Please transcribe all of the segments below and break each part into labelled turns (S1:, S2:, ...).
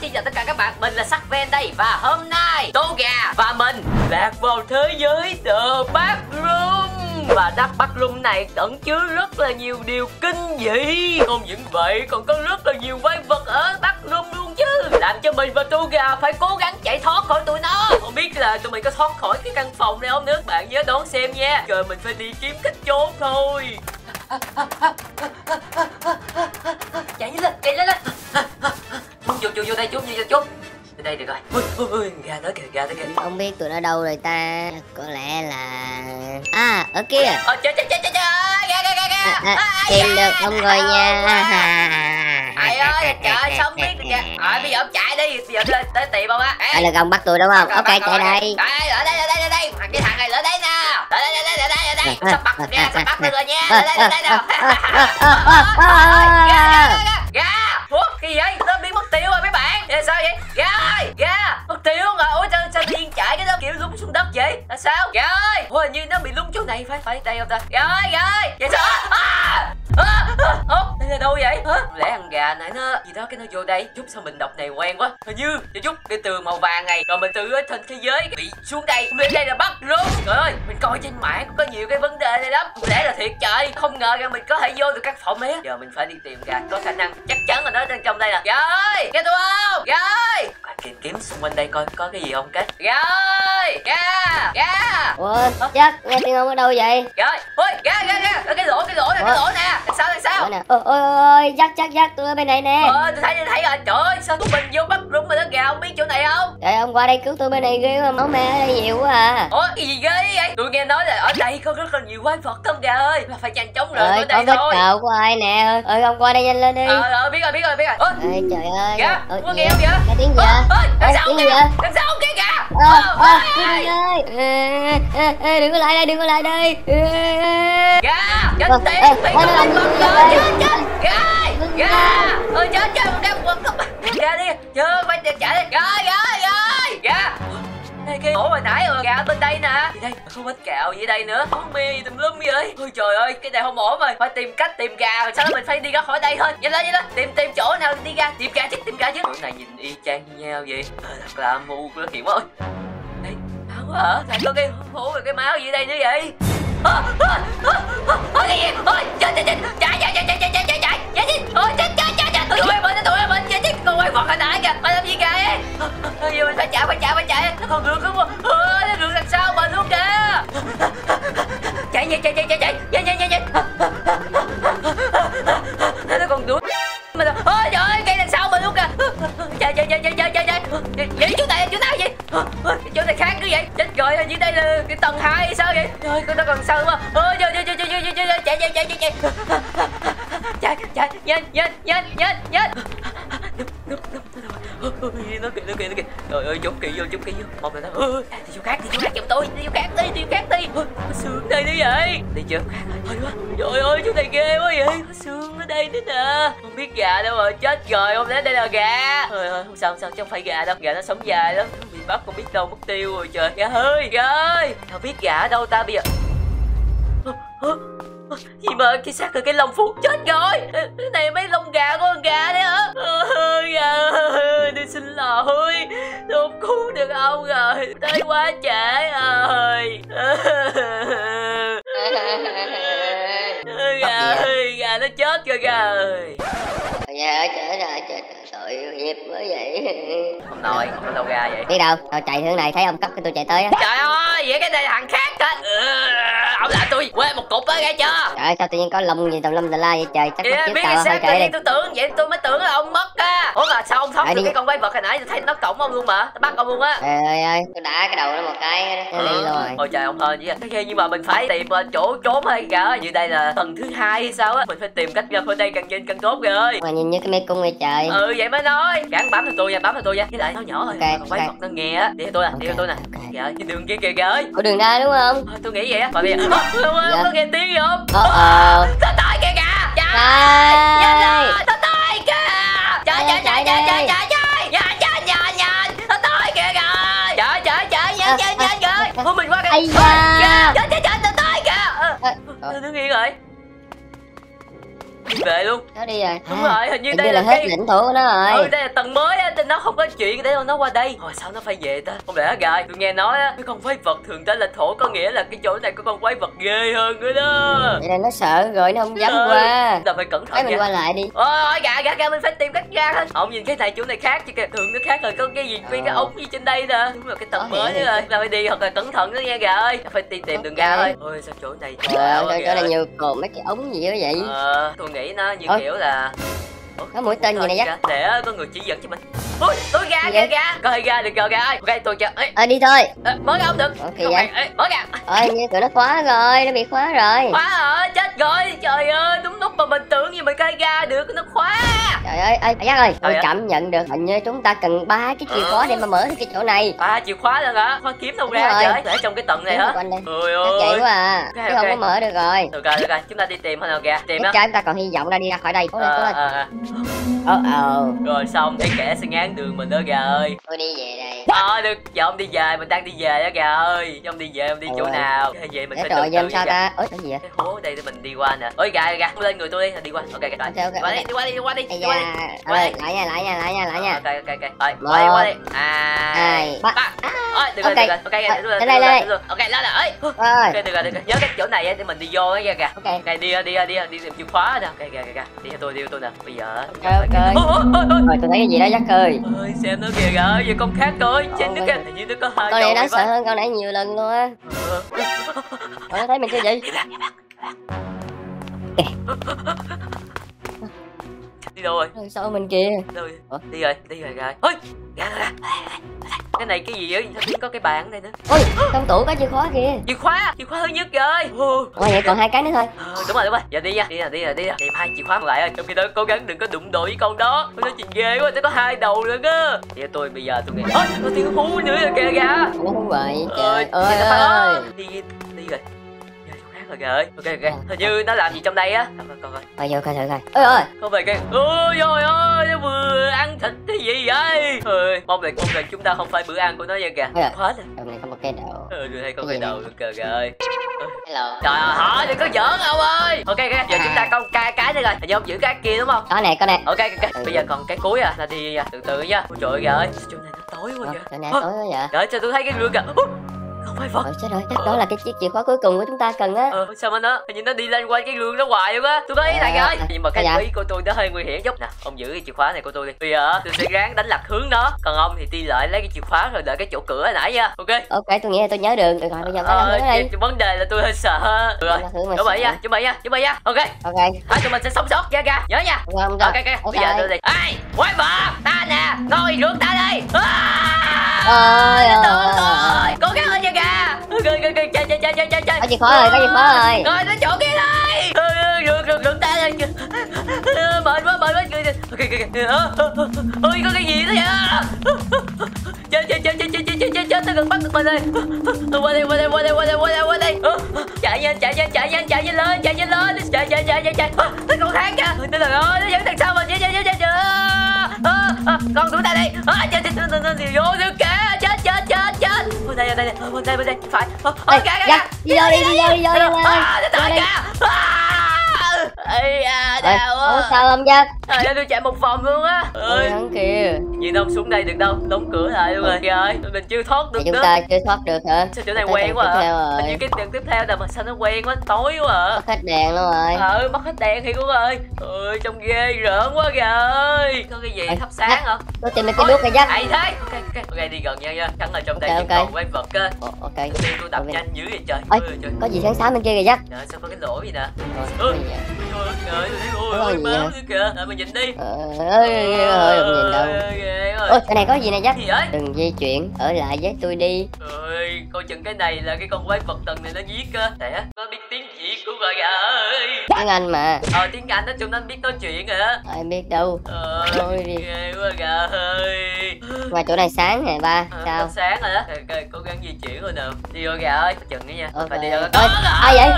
S1: xin chào tất cả các bạn. Mình là Sắc Ven đây Và hôm nay Tô Gà và mình lạc vào thế giới The Backroom. Và đắp bắt lung này ẩn chứa rất là nhiều điều kinh dị. Không những vậy, còn có rất là nhiều quái vật ở Backroom luôn chứ. Làm cho mình và tu Gà phải cố gắng chạy thoát khỏi tụi nó. Không biết là tụi mình có thoát khỏi cái căn phòng này không nữa? Bạn nhớ đón xem nha. Rồi mình phải đi kiếm cách trốn thôi. Chạy lên chạy lên lên vô vô vô đây chút vô chút Đến đây được rồi ui, ui, ui, gà tới kìa gà tới kìa
S2: Không biết tụi nó đâu rồi ta Có lẽ là À ở kia
S1: ờ trời gà gà gà gà
S2: à, à,
S1: À,
S2: Tìm được ông rồi nha
S1: Trời ơi trời sao không biết được kìa Rồi bây giờ ông chạy đi Bây giờ tới, tới tiệm ông á
S2: À được ông bắt tôi đúng không Ok chạy đây
S1: Đây ở đây ở đây ở đây Thằng cái thằng này ở đây nào Ở đây ở đây ở đây ở đây Sắp bắt được nha sắp bắt được rồi nha Ở đây ở đây nào Vậy sao vậy? Gà ơi! Gà mất tiêu rồi Ôi sao sao điên chạy cái đó kiểu lún xuống đất vậy? Là sao? Gà ơi! Ôi hình như nó bị lún chỗ này phải phải đây không ta gà ơi gà ơi! Vậy sao? à, là đâu vậy? Hả? Lẽ thằng gà này nó gì đó cái nó vô đây chút sao mình đọc này quen quá. Hình như cho chút cái từ màu vàng này rồi mình từ ở trên thế giới bị xuống đây. Lên đây là bắt luôn. Trời ơi mình coi trên mạng có nhiều cái vấn đề này lắm. Lẽ là thiệt trời không ngờ rằng mình có thể vô được các phòng á. Giờ mình phải đi tìm gà có khả năng chắc chắn là nó đang trong đây nè. Gà ơi nghe tôi không? Gà ơi. À, kiếm kiếm xung quanh đây coi có cái gì không cái? Gà ơi gà gà
S2: Ủa chắc nghe tiếng ông ở đâu vậy?
S1: Gà ơi gà gà gà cái lỗ cái lỗ nè cái lỗ nè. Sau
S2: Ủa nè. Ôi ôi Chắc chắc chắc tôi ở bên này nè.
S1: Ờ tôi thấy tôi thấy rồi. Trời ơi sao tụi mình vô bắt rung mà nó gà không biết chỗ này không?
S2: Trời ông qua đây cứu tôi bên này ghê mà máu me ở đây nhiều quá à.
S1: Ủa cái gì ghê vậy? Tôi nghe nói là ở đây có rất là nhiều quái vật không gà ơi? Mà phải rời
S2: Ơi
S1: khỏi
S2: có
S1: đây
S2: vết
S1: thôi.
S2: cào của ai nè? Ơi ông qua đây nhanh lên đi.
S1: Ờ ờ biết rồi biết rồi biết rồi.
S2: Ơi trời ơi.
S1: Gà
S2: Ôi,
S1: có
S2: gì
S1: nghe
S2: vậy?
S1: không vậy?
S2: Cái tiếng gì vậy
S1: ơi
S2: Ê,
S1: sau
S2: tiếng gì vậy?
S1: kìa
S2: ơ
S1: ơi
S2: ê ê ê đừng có lại đây đừng có lại đây
S1: gà chết tiệt
S2: mày
S1: không
S2: làm
S1: con
S2: gà
S1: chết chết gà gà ừ chết chết đem quần gà đi chưa quay phải chạy đi gà gà gà này kia ủa hồi nãy rồi gà bên đây nè đây không ít kẹo gì đây nữa Có mê gì tùm lum vậy Ôi trời ơi cái này không ổn rồi Phải tìm cách tìm gà rồi sau đó mình phải đi ra khỏi đây thôi Nhanh lên nhanh lên Tìm tìm chỗ nào đi ra Tìm gà chứ tìm gà chứ Chỗ này nhìn y chang như nhau vậy Ờ, Thật là mù rất hiểm ơi Đây máu hả Lại có cái hố rồi cái máu gì đây nữa vậy Ơ, ơ, ơ, ơ, ơ, cái gì ôi chết chết rồi hình như đây là cái tầng hai sao vậy? Trời nó còn sâu mà ôi trời trời trời trời trời trời chạy chạy chạy chạy chạy. Chạy chạy nhanh nhanh nhanh nhanh nhanh. Núp núp núp Ôi, nó kìa nó kìa nó kìa. Trời ơi trốn kỳ vô trốn kỳ vô. Một là nó đi chỗ khác đi chỗ khác giùm tôi đi chỗ khác đi đi chỗ khác đi. Xương đây nữa vậy. Đi chưa? Thôi quá. Trời ơi chỗ này ghê quá vậy. Có đây nữa. Nè không biết gà đâu rồi chết rồi, không lẽ đây là gà? Thôi thôi, không sao không sao, chứ không phải gà đâu. Gà nó sống dài lắm. Bị bắt không biết đâu, mất tiêu rồi trời. Gà ơi gà ơi. Tao biết gà ở đâu ta bây giờ? Gì mà cái xác từ cái lông phun chết rồi? Cái này mấy lông gà của con gà đấy hả? Gà ơi, tôi xin lỗi. Tôi không cứu được ông rồi. Tới quá trễ rồi. chết rồi kìa ơi
S2: Dạ, ở chỗ rồi, chỗ tội nghiệp quá vậy.
S1: Không nổi không có đâu gà vậy.
S2: Đi đâu? Thôi chạy hướng này thấy ông cấp cái tôi chạy tới á.
S1: Trời ơi vậy cái này là thằng khác hết ừ, ông làm tôi quê một cục á nghe chưa?
S2: Trời ơi sao tự nhiên có lông gì tùm lum tùm la vậy trời? Chắc chết
S1: biết
S2: tao
S1: tự
S2: chạy đi.
S1: tôi tưởng vậy tôi mới tưởng là ông mất á. Ủa mà sao ông thoát được
S2: đi.
S1: cái con quái vật hồi nãy? Tôi thấy nó cổng ông luôn mà. Nó bắt ông luôn á.
S2: Trời ơi ơi. Tôi đá cái đầu nó một cái nó đi luôn rồi.
S1: Ôi trời ông chứ Thế nhưng mà mình phải tìm ờ, chỗ trốn hay cả Như đây là tầng thứ hai hay sao á. Mình phải tìm cách ra khỏi đây càng nhanh càng tốt kìa ơi.
S2: Mà nhìn như cái mê cung vậy trời.
S1: Ừ vậy mới nói Gắn bám theo tôi nha bám theo tôi nha Với lại nó nhỏ rồi
S2: Ok,
S1: Còn quái
S2: ok.
S1: vật nó nghe á Đi theo tôi nè đi theo tôi nè
S2: Ok.
S1: Dạ cái đường kia kìa kìa ơi
S2: Có đường ra đúng không
S1: Thôi, Tôi nghĩ vậy á Mà bây giờ ơi
S2: Dạ.
S1: có nghe tiếng gì không
S2: Ờ ờ
S1: Nó tới kìa kìa Trời lên Nó tới kìa Trời trời trời trời trời trời kìa kìa kìa Ôi mình qua kìa
S2: Ây da.
S1: Trời trời trời nó tới kìa Ờ,
S2: Ờ,
S1: Ờ, Nó nghiêng rồi về luôn.
S2: Nó đi rồi.
S1: Đúng
S2: À,
S1: rồi hình như
S2: hình
S1: đây
S2: như
S1: là,
S2: là hết
S1: cái
S2: lãnh thổ của nó
S1: ừ
S2: rồi
S1: đây là tầng mới á thì nó không có chuyện để nó qua đây. Rồi sao nó phải về ta. Không lẽ gài tôi nghe nói á cái con quái vật thường tới lãnh thổ có nghĩa là cái chỗ này có con quái vật ghê hơn nữa đó.
S2: Vậy là nó sợ rồi nó không dám
S1: Ừ.
S2: qua.
S1: ta phải cẩn thận
S2: mình
S1: nha.
S2: qua lại đi.
S1: Ôi gà gà gà mình phải tìm cách ra hết không nhìn cái này chỗ này khác chứ kìa. Thường nó khác rồi có cái gì cái cái
S2: Ờ.
S1: ống gì trên đây nè. Đúng là cái tầng
S2: Có
S1: mới rồi. Ta phải đi thật là cẩn thận đó nha gà ơi. Ta phải đi tìm đường ra thôi. Ôi sao chỗ này
S2: Trời ơi, chỗ này nhiều cồn mấy cái ống gì đó vậy?
S1: Ờ, tôi nghĩ nghĩ nó như
S2: ờ.
S1: kiểu là
S2: có mũi tên gì nè, Jack?
S1: Để có người chỉ dẫn cho mình. Ôi, tôi ra,
S2: Gì
S1: ra,
S2: vậy?
S1: ra. Coi ra được rồi, ra. Ơi Ok, tôi chờ Ê,
S2: ờ đi thôi.
S1: Ê, mở ra không được.
S2: Ok,
S1: Không
S2: vậy?
S1: ê, Mở ra.
S2: Ơi như tụi nó khóa rồi nó bị khóa rồi.
S1: Khóa rồi, chết rồi. Trời ơi, đúng lúc mà mình tưởng như mình khai ra được Nó khóa.
S2: Trời ơi ơi giác ơi. Tôi cảm nhận được hình như chúng ta cần ba cái chìa khóa để mà mở được cái chỗ này.
S1: À, chìa khóa rồi hả? Khóa kiếm đâu ra trời Để trong cái tầng này hả. Ôi
S2: nó chạy
S1: ôi.
S2: quá à. Chứ không có mở được rồi.
S1: Được rồi, được rồi. Chúng ta đi tìm thôi nào kìa? Tìm
S2: ra chúng ta còn hy vọng ra đi ra khỏi đây. Cố lên cố
S1: Ờ,
S2: lên
S1: ờ, ờ.
S2: ờ ờ
S1: Rồi xong, cái kẻ sẽ ngán đường mình đó gà ơi
S2: tôi đi về đây
S1: Ờ được, giờ ông đi về, mình đang đi về đó kìa ơi Ông đi về, ông đi chỗ
S2: Ừ.
S1: nào Về mình
S2: để
S1: phải
S2: rồi sao ta ôi cái gì vậy
S1: cái hố đây để mình đi qua nè ôi gà gà lên người tôi đi đi qua ok ok
S2: Ok, ok,
S1: đi qua
S2: ok.
S1: đi đi qua đi đi qua đi qua
S2: ơi lại nha lại nha lại nha lại nha
S1: ok ok ok rồi qua đi qua đi à
S2: hai, ba.
S1: ôi được rồi
S2: Ok.
S1: được rồi ok
S2: Ờ,
S1: rồi
S2: đây, lên đây.
S1: rồi ok lên rồi ơi
S2: rồi
S1: ok được rồi được rồi nhớ cái chỗ này để mình đi vô á nha kìa
S2: ok
S1: ok đi đi đi đi tìm chìa khóa nè ok ok ok đi theo tôi đi theo tôi nè bây giờ đó ơi
S2: rồi tôi thấy cái gì đó dắt ơi.
S1: Ơi xem nó kìa gỡ giờ con khác coi trên
S2: nước
S1: kìa tự nó có hơi
S2: con này đáng sợ hơn con nãy nhiều lần luôn á.
S1: Ờ.
S2: Thấy mình chưa vậy?
S1: Đi đâu rồi?
S2: Đằng sau mình kìa
S1: đâu rồi
S2: Ủa?
S1: đi rồi đi rồi gà ôi gà gà cái này cái gì sao biết có cái bàn đây nữa?
S2: Ôi trong tủ có chìa khóa kìa.
S1: Chìa khóa chìa khóa thứ nhất rồi
S2: ôi vậy còn hai cái nữa thôi.
S1: Ờ, đúng rồi đúng rồi. Giờ đi nha đi nè đi nè đi nè tìm hai chìa khóa còn lại ơi trong khi đó cố gắng đừng có đụng độ với con đó. Con nó chuyện ghê quá nó có hai đầu nữa cơ. Thì tôi bây giờ tôi nghĩ ôi có tiếng hú nữa rồi kìa.
S2: Nó không vậy
S1: Ơi,
S2: trời ơi
S1: phải
S2: ơi.
S1: đó. đi đi rồi rồi kìa ơi. Ok ok. Hình như nó làm gì trong đây á. Coi coi coi
S2: vô coi thử coi. Ôi ơi
S1: không phải cái ôi ôi ôi nó vừa ăn thịt cái gì vậy? Ơi mong là mong là chúng ta không phải bữa ăn của nó nha kìa. Hết rồi
S2: trong này có một cái đầu
S1: ừ thấy có
S2: Cái
S1: đầu nữa kìa kìa ơi.
S2: Hello.
S1: Trời ơi hỏi đừng có giỡn ông ơi. Ok ok giờ chúng ta câu cái cái nữa rồi. Hình như ông giữ cái kia đúng không?
S2: Có nè có nè.
S1: Ok ok bây giờ còn cái cuối à. Là đi nha từ từ nha. Ôi trời ơi ơi. Chỗ này nó tối quá
S2: Ủa,
S1: kìa.
S2: chỗ này tối quá vậy.
S1: Đợi cho tôi thấy cái gương kìa không phải vật
S2: Ôi chết rồi, chắc đó là cái chiếc chìa khóa cuối cùng của chúng ta cần á.
S1: Ờ sao mà nó hình như nó đi lên quanh cái gương đó hoài luôn á. Tôi có ý này ơi.
S2: À,
S1: nhưng mà cái
S2: dạ.
S1: ý của tôi nó hơi nguy hiểm chút. Nè ông giữ cái chìa khóa này của tôi đi. Bây giờ tôi sẽ ráng đánh lạc hướng đó còn ông thì đi lại lấy cái chìa khóa rồi đợi cái chỗ cửa nãy nha. Ok.
S2: Ok, tôi nghĩ là tôi nhớ đường Được rồi, bây giờ phải
S1: ờ, cái- vấn đề là tôi hơi sợ. Được rồi. Chuẩn bị nha chuẩn bị nha chuẩn bị nha. Ok.
S2: Ok,
S1: hai tụi mình sẽ sống sót nha kìa nhớ nha. Ok ok bây giờ tôi đi. Ai quái vật! Ta nè ngồi rước ta đây
S2: Ôi,
S1: à, chơi chơi chơi chơi
S2: Có chìa khóa rồi, có chìa khóa rồi
S1: rồi tới chỗ kia đây Ừ, ừ, rước rước rước ta lên Ừ, mệt quá mệt quá ok ok ok ôi có cái gì đó vậy chơi chơi chơi chơi chơi chơi chơi chơi chơi tới gần bắt được mình rồi qua đây qua đây qua đây qua đây qua đây qua đây Ờ, chạy nhanh chạy nhanh chạy nhanh chạy nhanh lên chạy nhanh lên chạy chạy chạy chạy chạy Ờ, cái con khác kìa nó là ơi nó dẫn đằng sau mình chạy chạy chạy chạy chạy Ờ, ờ, con chúng ta đây Ờ, chết vô đây này. Bên đây bên đây. Phải. Ok
S2: dạ,
S1: ok
S2: đi vô đi đi vô đi vô dạ, đi vô
S1: đi
S2: vô đi
S1: kìa À, đau
S2: Ủa
S1: quá
S2: sao không Jack
S1: Trời ơi tôi chạy một vòng luôn á. Ơi.
S2: hắn kìa.
S1: Nhìn ông xuống đây được đâu đóng cửa lại luôn rồi kìa ơi. Mình chưa thoát được
S2: chúng
S1: nữa.
S2: ta chưa thoát được hả?
S1: Sao chỗ này
S2: Tới
S1: quen quá à? hình như cái tầng tiếp theo là mà sao nó quen quá tối quá à.
S2: Mất hết đèn luôn rồi.
S1: Ờ mất hết đèn thì cũng ơi ơi trông ghê rợn quá kìa ơi. Có cái gì
S2: Ê,
S1: thắp sáng hả
S2: Tôi tìm được cái đuốc rồi Jack
S1: ai thế. Ok ok ok đi gần nha nha. Chắn là trong đây chỉ còn quái vật á.
S2: Ok.
S1: Tôi đập nhanh dữ vậy trời.
S2: Có gì sáng sáng bên kia kìa
S1: trời sao có cái lỗ gì nè
S2: Ôi,
S1: Ừ. ôi trời ơi ôi ôi báo nữa kìa. Rồi mà nhìn đi.
S2: Ờ, ơi, ơi, ơi, không nhìn đâu.
S1: Ôi.
S2: Ôi, cái này có gì nè Jack?
S1: Gì vậy?
S2: Đừng di chuyển, ở lại với tôi đi.
S1: Ơi coi chừng cái này là cái con quái vật tầng này nó giết cơ để có biết tiếng việt của gọi gà ơi.
S2: Tiếng Anh mà.
S1: Ờ tiếng anh đó chúng nó biết nói chuyện rồi á.
S2: Ai biết đâu.
S1: Ờ
S2: Thôi đi.
S1: ghê quá gà ơi.
S2: Ngoài chỗ này sáng nè ba.
S1: Ờ,
S2: Sao?
S1: sáng rồi ok, cố gắng di chuyển rồi nè. Đi vô gà ơi chừng nữa nha. Phải đi
S2: Ôi, ai vậy?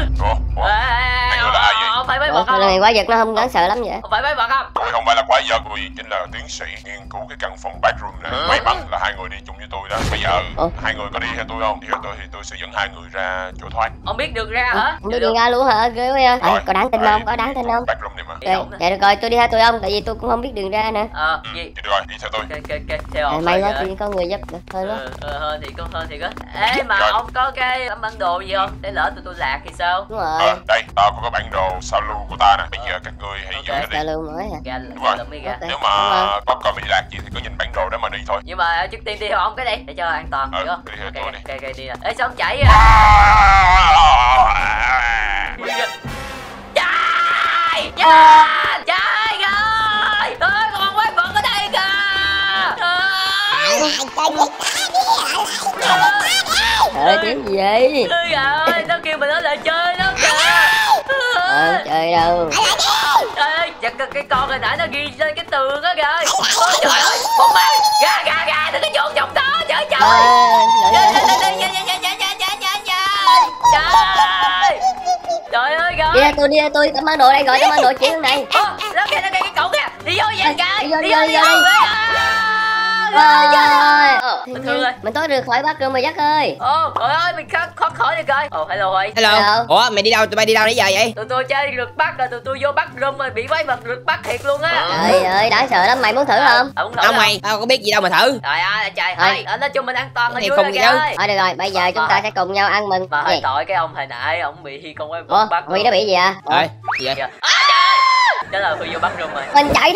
S1: Phải quái vật không
S2: lần này quái vật nó không đáng sợ lắm vậy
S1: không phải quái vật không
S3: Tôi không phải là quái vật, tôi chính là tiến sĩ nghiên cứu cái căn phòng backroom này. May mắn là hai người đi chung với tôi đó. Bây giờ
S2: Ủa?
S3: hai người có đi theo tôi không? Đi theo tôi thì tôi sẽ dẫn hai người ra chỗ thoát.
S1: ông biết được ra hả
S2: không biết đi ra luôn hả ghê quá vậy Ê, có đáng tin không có đáng tin không.
S1: Đi nè.
S2: dạ được rồi tôi đi theo tôi không tại vì tôi cũng không biết đường ra nè
S1: ờ
S3: Ừ,
S1: gì
S3: được rồi, đi theo tôi.
S1: ok ok ok theo
S2: à,
S1: ông
S2: may
S1: thôi
S2: quá tự có người giúp được thôi đó
S1: ờ ờ, hơn thì có hơn thì có ê mà
S3: Rồi.
S1: ông có cái tấm bản đồ gì không để lỡ tụi tôi lạc thì sao
S2: đúng rồi
S3: Ờ, đây, tao có cái bản đồ sao lưu của ta nè. Bây giờ các ngươi hãy
S1: Ok.
S3: giữ nó đi.
S2: sao luôn mới hả
S1: gà
S3: Đúng rồi.
S1: lụm đi gà
S2: Ok.
S3: Nếu mà có còn bị lạc gì thì cứ nhìn bản đồ đó mà đi thôi.
S1: nhưng mà trước tiên đi theo ông cái đi để cho an toàn
S3: Ờ,
S1: được không
S3: đi theo
S1: ok
S3: tôi
S1: ok
S3: đi.
S1: ok đi nè ê sao ông chạy à Trời! Trời! Trời ơi! Con quái vật ở đây kìa!
S2: trời ơi tiếng gì vậy
S1: Trời ơi, nó kêu mình ở lại chơi lắm kìa!
S2: ờ trời đâu
S1: Trời ơi, giật cái, cái con hồi nãy nó ghi lên cái tường á kìa! Ôi trời ơi, một bạn! Gà, gà, gà, đừng có trốn trong đó! Trời trời! Trời, trời, trời, trời, trời, trời, trời, trời, trời, trời ơi rồi
S2: đi ra tôi đi ra tôi cảm ơn đồ đây gọi cảm ơn đồ chị này.
S1: Ơ nó kìa nó kìa cái cậu kìa. Đi vô nhà cái
S2: đi vô
S1: đi vô rồi, rồi, rồi.
S2: Ờ,
S1: Bình thường rồi.
S2: mình tối được khỏi bắt rồi mà dắt ơi
S1: Ồ, trời ơi, mình thoát thoát khỏi được rồi. Ồ, hello Huy.
S4: Hello.
S2: Hello.
S4: Ủa mày đi đâu? Tụi bay đi đâu nãy giờ vậy?
S1: Tụi tôi chơi rượt bắt rồi, tụi tôi vô bắt room rồi bị quái vật rượt bắt thiệt luôn á.
S2: trời ơi đáng sợ lắm mày muốn thử không
S1: Ờ, không thử
S4: Không
S1: đâu.
S4: mày, tao có biết gì đâu mà thử.
S1: Trời ơi, trời ơi, nói chung mình an toàn là
S4: Cái
S1: vui rồi
S4: khùng
S1: kìa ơi.
S2: thôi được rồi bây giờ chúng ta sẽ cùng nhau ăn mừng
S1: Mà hơi tội cái ông hồi nãy, ông bị con quái vật
S2: ủa
S1: bắt.
S2: huy nó bị gì à Ủa?
S4: Rồi, gì vậy?
S1: Kìa. Đó là Huy vô bắt room rồi.
S2: mình chạy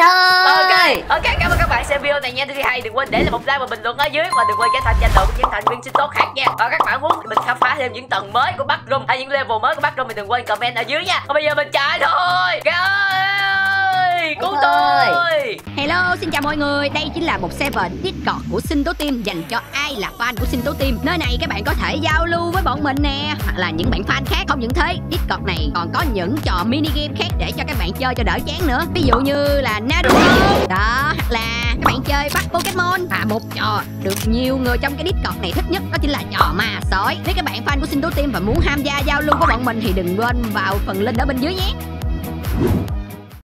S1: Ok,
S2: thôi
S1: ok, cảm ơn các bạn xem video này nha. Thứ hai đừng quên để lại một like và bình luận ở dưới và đừng quên trở thành channel của những thành viên sinh tố khác nha. Và các bạn muốn mình khám phá thêm những tầng mới của Backroom hay những level mới của Backroom thì đừng quên comment ở dưới nha. Còn bây giờ mình chạy thôi. Ơi, cứu
S2: Đúng rồi.
S1: tôi.
S5: Hello, xin chào mọi người. Đây chính là một server Discord của Sinh Tố Team dành cho ai là fan của Sinh Tố Team. Nơi này các bạn có thể giao lưu với bọn mình nè, hoặc là những bạn fan khác. Không những thế, Discord này còn có những trò mini game khác để cho các bạn chơi cho đỡ chán nữa. Ví dụ như là Naruto, đó, hoặc là các bạn chơi bắt Pokemon và một trò được nhiều người trong cái Discord này thích nhất đó chính là trò ma sói. Nếu các bạn fan của Sinh Tố Team và muốn tham gia giao lưu với bọn mình thì đừng quên vào phần link ở bên dưới nhé.